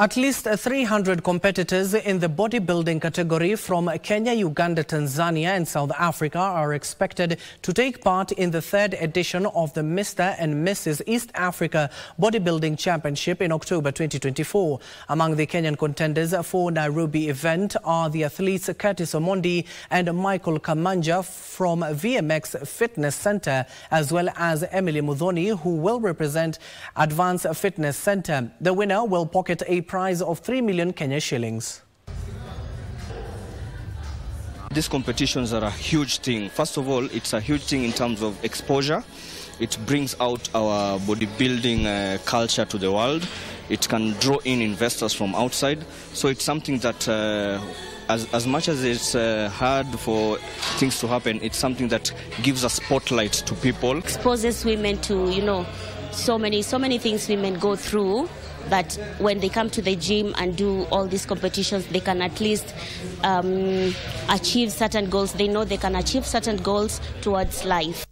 At least 300 competitors in the bodybuilding category from Kenya, Uganda, Tanzania and South Africa are expected to take part in the third edition of the Mr. and Mrs. East Africa Bodybuilding Championship in October 2024. Among the Kenyan contenders for Nairobi event are the athletes Curtis Omondi and Michael Kamanja from VMX Fitness Center, as well as Emily Muthoni, who will represent Advanced Fitness Center. The winner will pocket a prize of 3 million Kenya shillings. These competitions are a huge thing. First of all, it's a huge thing in terms of exposure. It brings out our bodybuilding uh, culture to the world. It can draw in investors from outside. So it's something that, uh, as, as much as it's uh, hard for things to happen, it's something that gives a spotlight to people. exposes women to you know so many so many things women go through that when they come to the gym and do all these competitions they can at least um, achieve certain goals. They know they can achieve certain goals towards life